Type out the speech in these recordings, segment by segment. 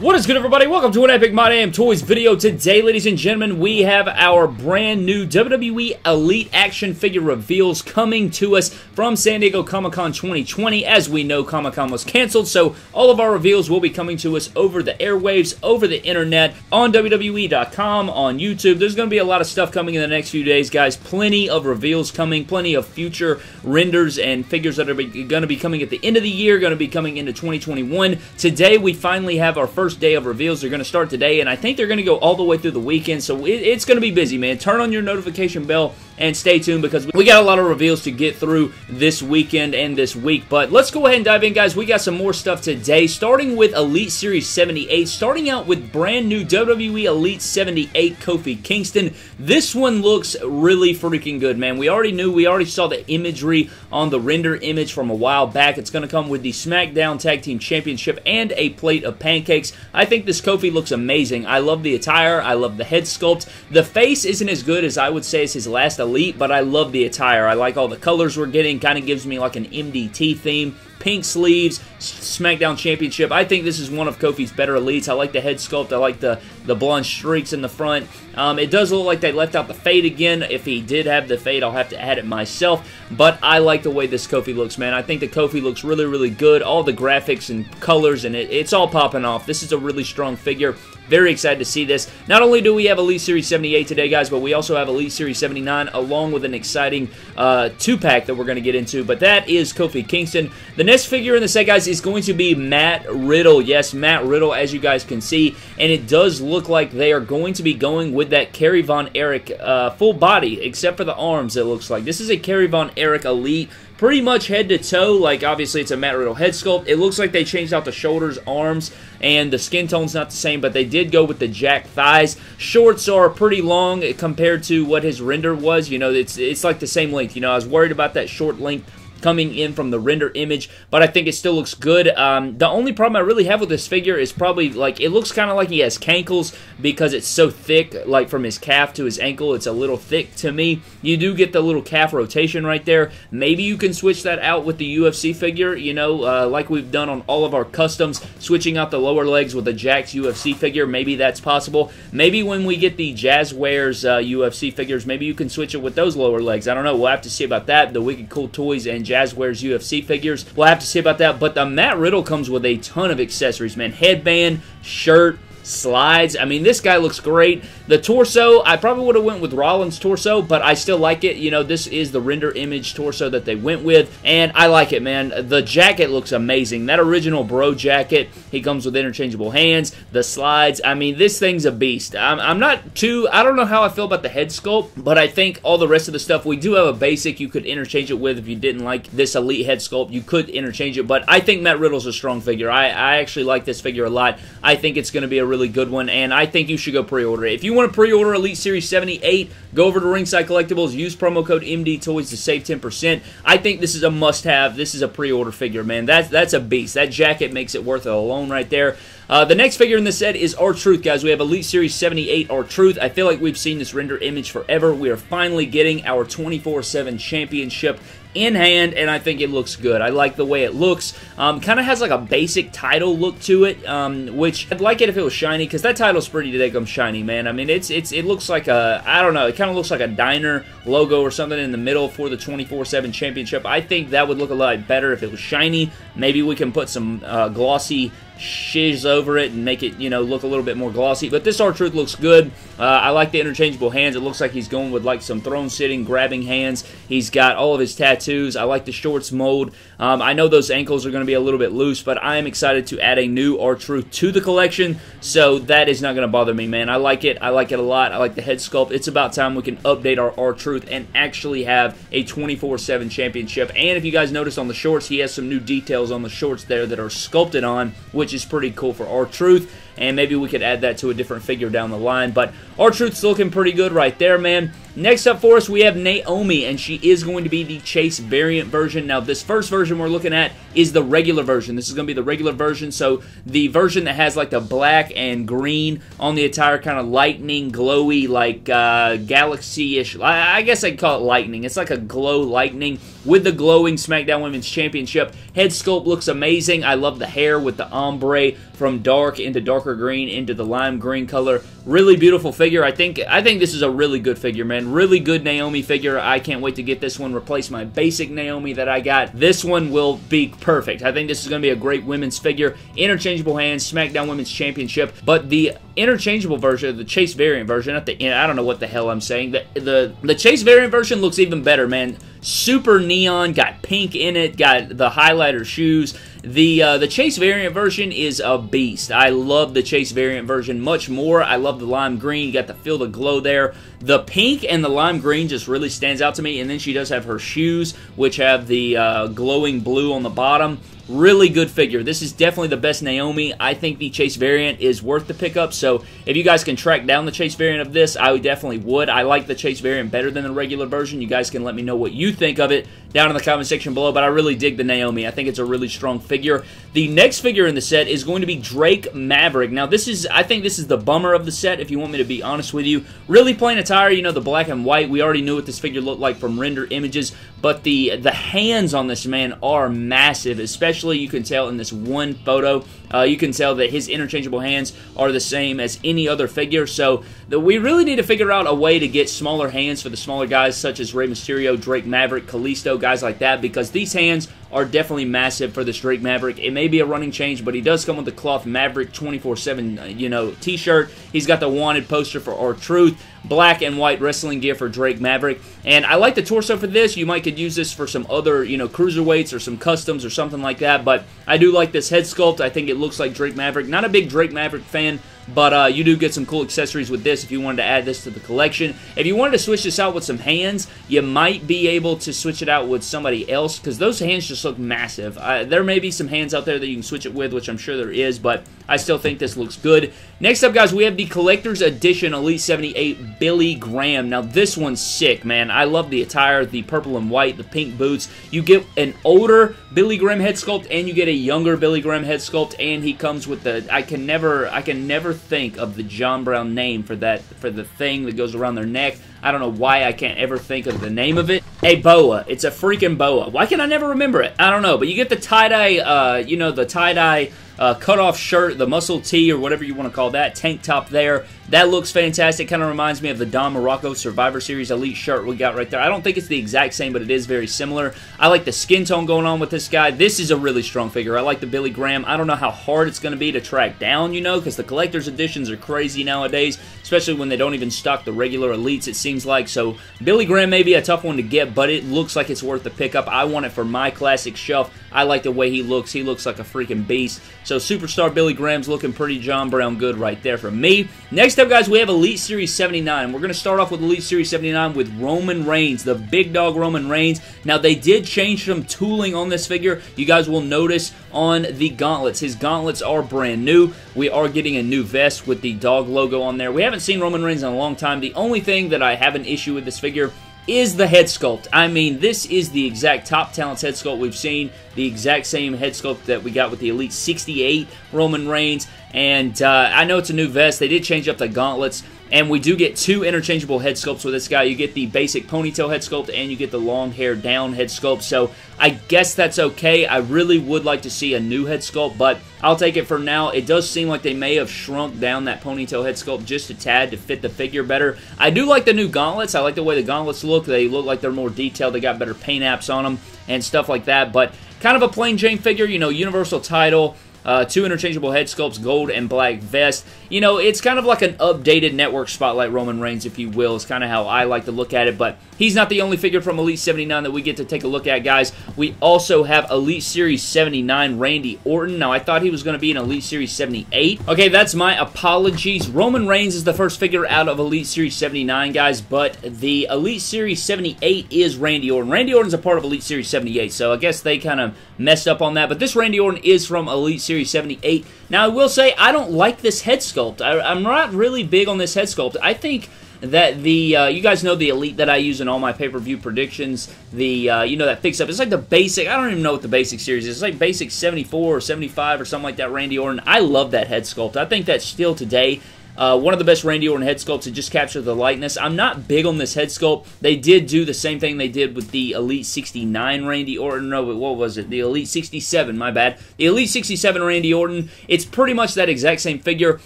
What is good, everybody? Welcome to an Epic My Damn Toys video. Today, ladies and gentlemen, we have our brand new WWE Elite action figure reveals coming to us from San Diego Comic-Con 2020. As we know, Comic-Con was canceled, so all of our reveals will be coming to us over the airwaves, over the internet, on WWE.com, on YouTube. There's going to be a lot of stuff coming in the next few days, guys. Plenty of reveals coming, plenty of future renders and figures that are going to be coming at the end of the year, going to be coming into 2021. Today, we finally have our first first day of reveals. They're going to start today, and I think they're going to go all the way through the weekend, so it, it's going to be busy, man. Turn on your notification bell and stay tuned because we got a lot of reveals to get through this weekend and this week. But let's go ahead and dive in, guys. We got some more stuff today, starting with Elite Series 78, starting out with brand new WWE Elite 78 Kofi Kingston. This one looks really freaking good, man. We already knew, we already saw the imagery on the render image from a while back. It's going to come with the SmackDown Tag Team Championship and a plate of pancakes. I think this Kofi looks amazing. I love the attire. I love the head sculpt. The face isn't as good as I would say as his last Elite, but I love the attire. I like all the colors we're getting. Kind of gives me like an MDT theme pink sleeves, SmackDown Championship. I think this is one of Kofi's better elites. I like the head sculpt. I like the, the blonde streaks in the front. Um, it does look like they left out the fade again. If he did have the fade, I'll have to add it myself. But I like the way this Kofi looks, man. I think the Kofi looks really, really good. All the graphics and colors, and it, it's all popping off. This is a really strong figure. Very excited to see this. Not only do we have Elite Series 78 today, guys, but we also have Elite Series 79 along with an exciting uh, two-pack that we're going to get into, but that is Kofi Kingston. The next figure in the set, guys, is going to be Matt Riddle. Yes, Matt Riddle, as you guys can see, and it does look like they are going to be going with that Kerry Von Erich uh, full body, except for the arms, it looks like. This is a Kerry Von Erich Elite pretty much head to toe. Like, obviously, it's a Matt Riddle head sculpt. It looks like they changed out the shoulders, arms, and the skin tone's not the same, but they did go with the jack thighs. Shorts are pretty long compared to what his render was. You know, it's, it's like the same length. You know, I was worried about that short length coming in from the render image, but I think it still looks good. Um, the only problem I really have with this figure is probably, like, it looks kind of like he has cankles because it's so thick, like, from his calf to his ankle, it's a little thick to me. You do get the little calf rotation right there. Maybe you can switch that out with the UFC figure, you know, uh, like we've done on all of our customs, switching out the lower legs with the Jakks UFC figure. Maybe that's possible. Maybe when we get the Jazwares uh, UFC figures, maybe you can switch it with those lower legs. I don't know. We'll have to see about that. The Wicked Cool Toys and Jazwares UFC figures. We'll have to see about that. But the Matt Riddle comes with a ton of accessories, man. Headband, shirt, slides. I mean, this guy looks great. The torso, I probably would have went with Rollins' torso, but I still like it. You know, this is the render image torso that they went with, and I like it, man. The jacket looks amazing. That original bro jacket, he comes with interchangeable hands, the slides. I mean, this thing's a beast. I'm, I'm not too, I don't know how I feel about the head sculpt, but I think all the rest of the stuff, we do have a basic you could interchange it with if you didn't like this elite head sculpt. You could interchange it, but I think Matt Riddle's a strong figure. I, I actually like this figure a lot. I think it's going to be a really good one, and I think you should go pre-order it. If you want to pre-order Elite Series 78, go over to Ringside Collectibles, use promo code MD Toys to save 10%. I think this is a must-have. This is a pre-order figure, man. That's, that's a beast. That jacket makes it worth it alone right there. Uh, the next figure in the set is R-Truth, guys. We have Elite Series 78 R-Truth. I feel like we've seen this render image forever. We are finally getting our 24-7 championship in hand, and I think it looks good. I like the way it looks. Um, kind of has like a basic title look to it, um, which I'd like it if it was shiny, because that title's pretty damn shiny, man. I mean, it's it's it looks like a, I don't know, it kind of looks like a diner logo or something in the middle for the 24-7 championship. I think that would look a lot better if it was shiny. Maybe we can put some uh, glossy shiz over it and make it, you know, look a little bit more glossy. But this R-Truth looks good. Uh, I like the interchangeable hands. It looks like he's going with like some throne sitting, grabbing hands. He's got all of his tattoos. I like the shorts mold. Um, I know those ankles are going to be a little bit loose, but I am excited to add a new R-Truth to the collection, so that is not going to bother me, man. I like it. I like it a lot. I like the head sculpt. It's about time we can update our R-Truth and actually have a 24-7 championship. And if you guys notice on the shorts, he has some new details on the shorts there that are sculpted on, which is pretty cool for R-Truth and maybe we could add that to a different figure down the line. But R-Truth's looking pretty good right there, man. Next up for us, we have Naomi, and she is going to be the Chase variant version. Now, this first version we're looking at is the regular version. This is going to be the regular version, so the version that has like the black and green on the attire, kind of lightning, glowy, like uh, galaxy-ish. I guess I'd call it lightning. It's like a glow lightning with the glowing SmackDown Women's Championship. Head sculpt looks amazing. I love the hair with the ombre from dark into darker green into the lime green color. Really beautiful figure. I think I think this is a really good figure, man. Really good Naomi figure. I can't wait to get this one. Replace my basic Naomi that I got. This one will be perfect. I think this is going to be a great women's figure. Interchangeable hands, SmackDown Women's Championship. But the interchangeable version, the Chase variant version, at the end, I don't know what the hell I'm saying. The the the Chase variant version looks even better, man. Super neon, got pink in it, got the highlighter shoes. The uh, the Chase variant version is a beast. I love the Chase variant version much more. I love the lime green. You got the feel the glow there. The pink and the lime green just really stands out to me. And then she does have her shoes, which have the uh, glowing blue on the bottom. Really good figure. This is definitely the best Naomi. I think the Chase variant is worth the pickup. So if you guys can track down the Chase variant of this, I definitely would. I like the Chase variant better than the regular version. You guys can let me know what you think of it down in the comment section below. But I really dig the Naomi. I think it's a really strong figure. The next figure in the set is going to be Drake Maverick. Now this is, I think this is the bummer of the set. If you want me to be honest with you, really plain attire. You know the black and white. We already knew what this figure looked like from render images. But the the hands on this man are massive, especially especially you can tell in this one photo. Uh, you can tell that his interchangeable hands are the same as any other figure. So we really need to figure out a way to get smaller hands for the smaller guys, such as Rey Mysterio, Drake Maverick, Kalisto, guys like that, because these hands are definitely massive for this Drake Maverick. It may be a running change, but he does come with the cloth Maverick 24/7, uh, you know, T-shirt. He's got the wanted poster for R-Truth, black and white wrestling gear for Drake Maverick, and I like the torso for this. You might could use this for some other, you know, cruiserweights or some customs or something like that. But I do like this head sculpt. I think it looks like Drake Maverick. Not a big Drake Maverick fan, but uh, you do get some cool accessories with this if you wanted to add this to the collection. If you wanted to switch this out with some hands, you might be able to switch it out with somebody else because those hands just look massive. Uh, there may be some hands out there that you can switch it with, which I'm sure there is, but I still think this looks good. Next up, guys, we have the Collector's Edition Elite 78 Billy Graham. Now, this one's sick, man. I love the attire, the purple and white, the pink boots. You get an older Billy Graham head sculpt, and you get a younger Billy Graham head sculpt, and he comes with the... I can never... I can never think of the John Brown name for that for the thing that goes around their neck. I don't know why I can't ever think of the name of it. A boa. It's a freaking boa. Why can I never remember it? I don't know. But you get the tie-dye, uh, you know, the tie-dye uh, cut-off shirt, the muscle tee, or whatever you want to call that, tank top there. That looks fantastic. Kind of reminds me of the Don Muraco Survivor Series Elite shirt we got right there. I don't think it's the exact same, but it is very similar. I like the skin tone going on with this guy. This is a really strong figure. I like the Billy Graham. I don't know how hard it's going to be to track down, you know, because the collector's editions are crazy nowadays, especially when they don't even stock the regular Elites, it seems like. So Billy Graham may be a tough one to get, but it looks like it's worth the pickup. I want it for my classic shelf. I like the way he looks. He looks like a freaking beast. So Superstar Billy Graham's looking pretty John Brown good right there for me. Next up, guys, we have Elite Series 79. We're going to start off with Elite Series 79 with Roman Reigns, the big dog Roman Reigns. Now, they did change some tooling on this figure. You guys will notice on the gauntlets. His gauntlets are brand new. We are getting a new vest with the dog logo on there. We haven't seen Roman Reigns in a long time. The only thing that I have an issue with this figure is the head sculpt. I mean, this is the exact top talents head sculpt we've seen, the exact same head sculpt that we got with the Elite 68 Roman Reigns, and uh, I know it's a new vest. They did change up the gauntlets. And we do get two interchangeable head sculpts with this guy. You get the basic ponytail head sculpt and you get the long hair down head sculpt. So I guess that's okay. I really would like to see a new head sculpt, but I'll take it for now. It does seem like they may have shrunk down that ponytail head sculpt just a tad to fit the figure better. I do like the new gauntlets. I like the way the gauntlets look. They look like they're more detailed. They got better paint apps on them and stuff like that. But kind of a plain Jane figure, you know, universal title. Uh, two interchangeable head sculpts, gold and black vest. You know, it's kind of like an updated network spotlight Roman Reigns, if you will. It's kind of how I like to look at it, but he's not the only figure from Elite 79 that we get to take a look at, guys. We also have Elite Series 79 Randy Orton. Now, I thought he was going to be in Elite Series 78. Okay, that's my apologies. Roman Reigns is the first figure out of Elite Series 79, guys, but the Elite Series 78 is Randy Orton. Randy Orton's a part of Elite Series 78, so I guess they kind of messed up on that, but this Randy Orton is from Elite Series 78. Now, I will say, I don't like this head sculpt. I, I'm not really big on this head sculpt. I think that the uh, you guys know the elite that I use in all my pay-per-view predictions. The uh, you know that fix up. It's like the basic. I don't even know what the basic series is. It's like basic 74 or 75 or something like that. Randy Orton. I love that head sculpt. I think that still today uh, one of the best Randy Orton head sculpts to just capture the likeness. I'm not big on this head sculpt. They did do the same thing they did with the Elite 69 Randy Orton. No, what was it? The Elite 67, my bad. The Elite 67 Randy Orton. It's pretty much that exact same figure.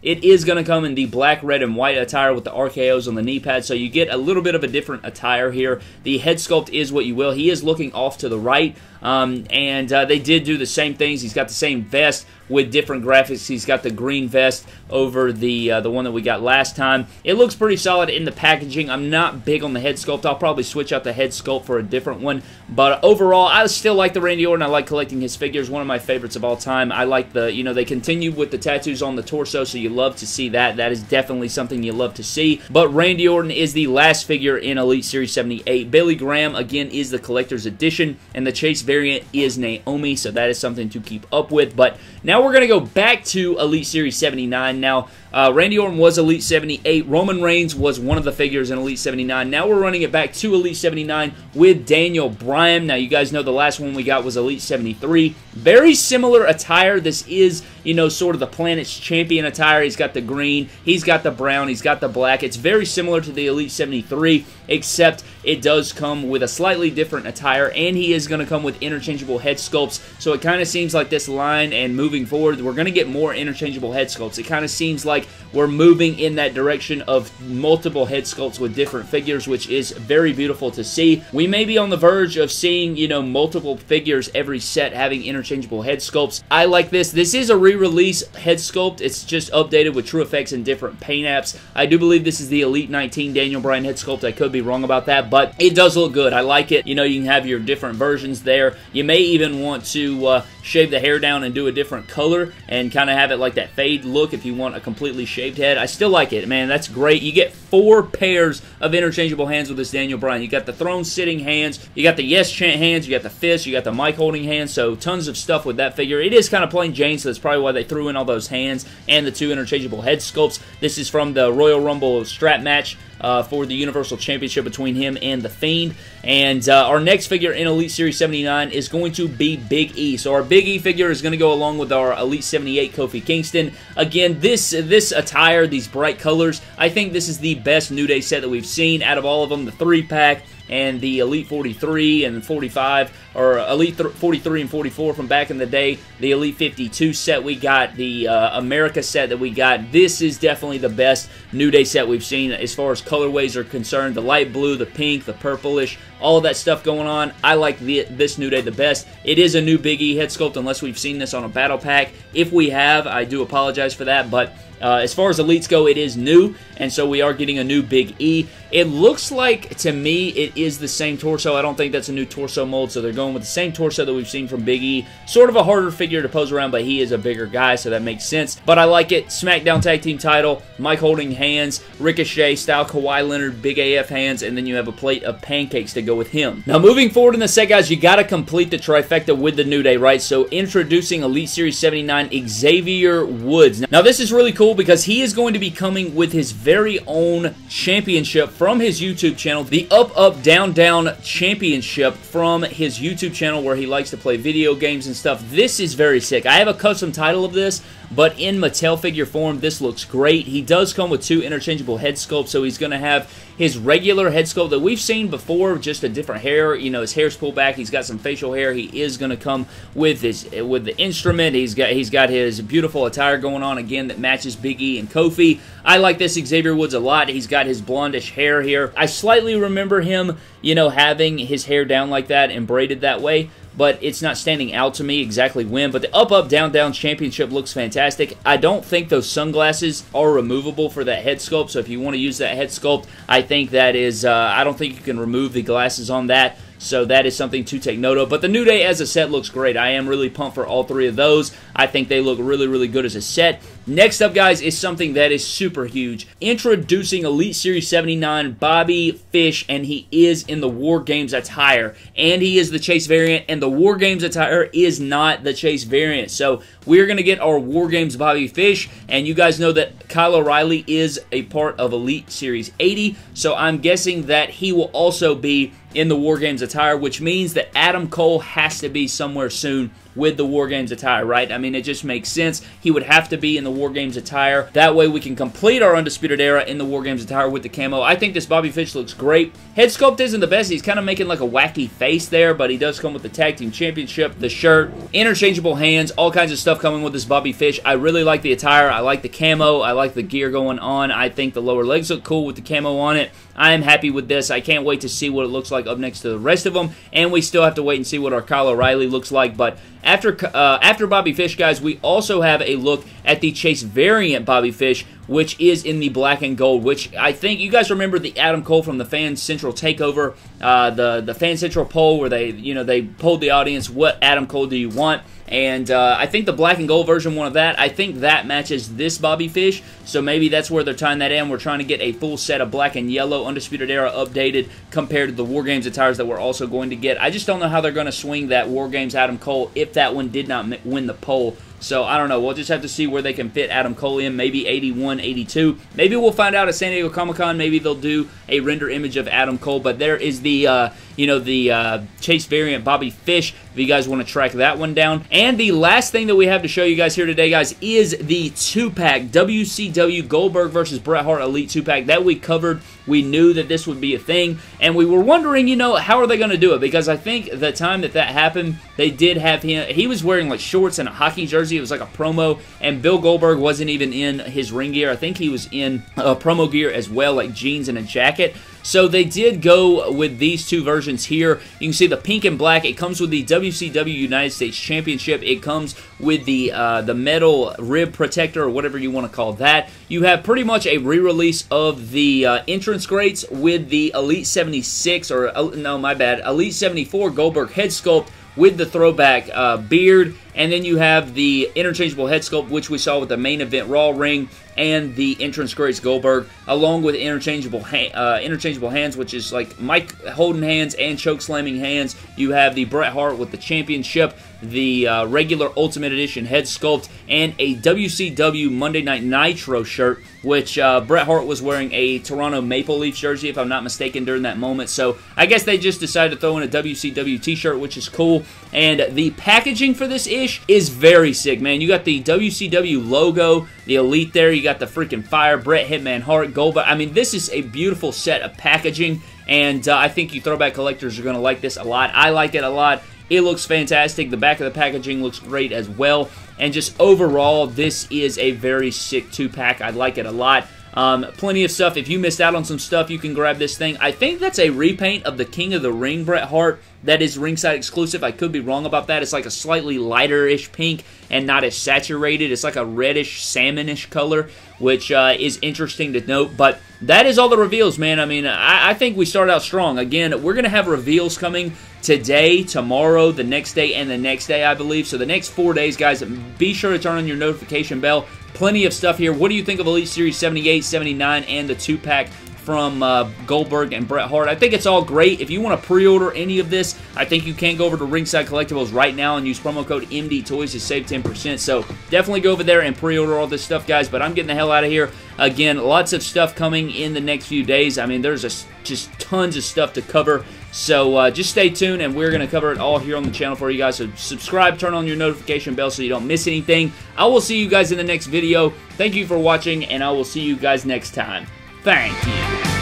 It is going to come in the black, red, and white attire with the RKOs on the knee pad, so you get a little bit of a different attire here. The head sculpt is what you will. He is looking off to the right. Um, and uh, they did do the same things. He's got the same vest with different graphics. He's got the green vest over the uh, the one that we got last time. It looks pretty solid in the packaging. I'm not big on the head sculpt. I'll probably switch out the head sculpt for a different one. But overall, I still like the Randy Orton. I like collecting his figures. One of my favorites of all time. I like the, you know, they continue with the tattoos on the torso, so you love to see that. That is definitely something you love to see. But Randy Orton is the last figure in Elite Series 78. Billy Graham, again, is the collector's edition, and the Chase variant is Naomi, so that is something to keep up with. But now we're going to go back to Elite Series 79. Now, uh, Randy Orton was Elite 78. Roman Reigns was one of the figures in Elite 79. Now we're running it back to Elite 79 with Daniel Bryan. Now, you guys know the last one we got was Elite 73. Very similar attire. This is, you know, sort of the planet's champion attire. He's got the green, he's got the brown, he's got the black. It's very similar to the Elite 73, except it does come with a slightly different attire, and he is going to come with interchangeable head sculpts. So it kind of seems like this line and moving forward, we're going to get more interchangeable head sculpts. It kind of seems like we're moving in that direction of multiple head sculpts with different figures, which is very beautiful to see. We may be on the verge of seeing, you know, multiple figures every set having interchangeable head sculpts. I like this. This is a re-release head sculpt. It's just updated with TruFX and different paint apps. I do believe this is the Elite 19 Daniel Bryan head sculpt. I could be wrong about that, but it does look good. I like it. You know, you can have your different versions there. You may even want to uh, shave the hair down and do a different color and kind of have it like that fade look if you want a completely shaved head. I still like it, man. That's great. You get four pairs of interchangeable hands with this Daniel Bryan. You got the throne sitting hands, you got the yes chant hands, you got the fist, you got the mic holding hands, so tons of stuff with that figure. It is kind of plain Jane, so that's probably why they threw in all those hands and the two interchangeable head sculpts. This is from the Royal Rumble strap match uh, for the Universal Championship between him and The Fiend. And uh, our next figure in Elite Series 79 is going to be Big E. So our Big E figure is going to go along with our Elite 78 Kofi Kingston. Again, this this attire, these bright colors, I think this is the best New Day set that we've seen out of all of them. The three pack and the Elite 43 and 45, or Elite 43 and 44 from back in the day, the Elite 52 set we got, the uh, America set that we got. This is definitely the best New Day set we've seen as far as colorways are concerned. The light blue, the pink, the purplish, all that stuff going on. I like the, this New Day the best. It is a new Big E head sculpt unless we've seen this on a battle pack. If we have, I do apologize for that, but uh, as far as elites go, it is new, and so we are getting a new Big E. It looks like, to me, it is the same torso. I don't think that's a new torso mold, so they're going with the same torso that we've seen from Big E. Sort of a harder figure to pose around, but he is a bigger guy, so that makes sense. But I like it. SmackDown Tag Team title, mic holding hands, Ricochet style Kawhi Leonard, big AF hands, and then you have a plate of pancakes to go with him. Now, moving forward in the set, guys, you got to complete the trifecta with the New Day, right? So, introducing Elite Series 79, Xavier Woods. Now, this is really cool because he is going to be coming with his very own championship from his YouTube channel, the Up Up Down Down Championship from his YouTube channel where he likes to play video games and stuff. This is very sick. I have a custom title of this, but in Mattel figure form, this looks great. He does come with two interchangeable head sculpts, so he's going to have his regular head sculpt that we've seen before, just a different hair. You know, his hair's pulled back. He's got some facial hair. He is going to come with his with the instrument. He's got he's got his beautiful attire going on again that matches Big E and Kofi. I like this Xavier Woods a lot. He's got his blondish hair here. I slightly remember him, you know, having his hair down like that and braided that way but it's not standing out to me exactly when. But the up, up, down, down championship looks fantastic. I don't think those sunglasses are removable for that head sculpt. So if you want to use that head sculpt, I think that is, uh, I don't think you can remove the glasses on that. So that is something to take note of. But the New Day as a set looks great. I am really pumped for all three of those. I think they look really, really good as a set. Next up, guys, is something that is super huge. Introducing Elite Series 79 Bobby Fish, and he is in the War Games attire. And he is the Chase variant, and the War Games attire is not the Chase variant. So we're going to get our War Games Bobby Fish, and you guys know that Kyle O'Reilly is a part of Elite Series 80, so I'm guessing that he will also be in the War Games attire, which means that Adam Cole has to be somewhere soon with the War Games attire, right? I mean, it just makes sense. He would have to be in the War Games attire. That way we can complete our Undisputed Era in the War Games attire with the camo. I think this Bobby Fish looks great. Head sculpt isn't the best. He's kind of making like a wacky face there, but he does come with the Tag Team Championship, the shirt, interchangeable hands, all kinds of stuff coming with this Bobby Fish. I really like the attire. I like the camo. I like the gear going on. I think the lower legs look cool with the camo on it. I am happy with this. I can't wait to see what it looks like up next to the rest of them, and we still have to wait and see what our Kyle O'Reilly looks like, but after, uh, after Bobby Fish, guys, we also have a look at the Chase variant Bobby Fish, which is in the black and gold, which I think you guys remember the Adam Cole from the Fan Central Takeover, uh, the, the Fan Central poll where they, you know, they polled the audience, what Adam Cole do you want? And uh, I think the black and gold version one of that, I think that matches this Bobby Fish. So maybe that's where they're tying that in. We're trying to get a full set of black and yellow Undisputed Era updated compared to the War Games attires that we're also going to get. I just don't know how they're going to swing that War Games Adam Cole if that one did not win the poll. So I don't know. We'll just have to see where they can fit Adam Cole in. Maybe 81, 82. Maybe we'll find out at San Diego Comic Con. Maybe they'll do a render image of Adam Cole. But there is the uh, you know the uh, Chase variant Bobby Fish. If you guys want to track that one down. And the last thing that we have to show you guys here today, guys, is the two pack WCW Goldberg versus Bret Hart Elite two pack that we covered. We knew that this would be a thing, and we were wondering, you know, how are they going to do it? Because I think the time that that happened, they did have him. He was wearing like shorts and a hockey jersey. It was like a promo, and Bill Goldberg wasn't even in his ring gear. I think he was in a promo gear as well, like jeans and a jacket. So they did go with these two versions here. You can see the pink and black. It comes with the WCW United States Championship. It comes with the uh, the metal rib protector or whatever you want to call that. You have pretty much a re-release of the uh, entrance grates with the Elite 76 or uh, no, my bad, Elite 74 Goldberg head sculpt with the throwback uh, beard. And then you have the interchangeable head sculpt, which we saw with the main event Raw ring and the entrance Grace Goldberg, along with interchangeable ha uh, interchangeable hands, which is like mic holding hands and choke slamming hands. You have the Bret Hart with the championship, the uh, regular Ultimate Edition head sculpt, and a WCW Monday Night Nitro shirt, which uh, Bret Hart was wearing a Toronto Maple Leaf jersey, if I'm not mistaken, during that moment. So I guess they just decided to throw in a WCW t-shirt, which is cool. And the packaging for this ish is very sick, man. You got the WCW logo, the Elite there. You got the freaking Fire, Bret Hitman Hart, Goldberg. I mean, this is a beautiful set of packaging. And uh, I think you throwback collectors are going to like this a lot. I like it a lot. It looks fantastic. The back of the packaging looks great as well. And just overall, this is a very sick two-pack. I like it a lot. Um, plenty of stuff. If you missed out on some stuff, you can grab this thing. I think that's a repaint of the King of the Ring Bret Hart. That is ringside exclusive. I could be wrong about that. It's like a slightly lighter-ish pink and not as saturated. It's like a reddish, salmonish color, which uh, is interesting to note. But that is all the reveals, man. I mean, I, I think we start out strong. Again, we're going to have reveals coming today, tomorrow, the next day, and the next day, I believe. So the next four days, guys, be sure to turn on your notification bell. Plenty of stuff here. What do you think of Elite Series 78, 79, and the two-pack from uh, Goldberg and Bret Hart. I think it's all great. If you want to pre-order any of this, I think you can go over to Ringside Collectibles right now and use promo code MD Toys to save 10%. So definitely go over there and pre-order all this stuff, guys. But I'm getting the hell out of here. Again, lots of stuff coming in the next few days. I mean, there's a, just tons of stuff to cover. So uh, just stay tuned, and we're going to cover it all here on the channel for you guys. So subscribe, turn on your notification bell so you don't miss anything. I will see you guys in the next video. Thank you for watching, and I will see you guys next time. Thank you.